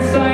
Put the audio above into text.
inside.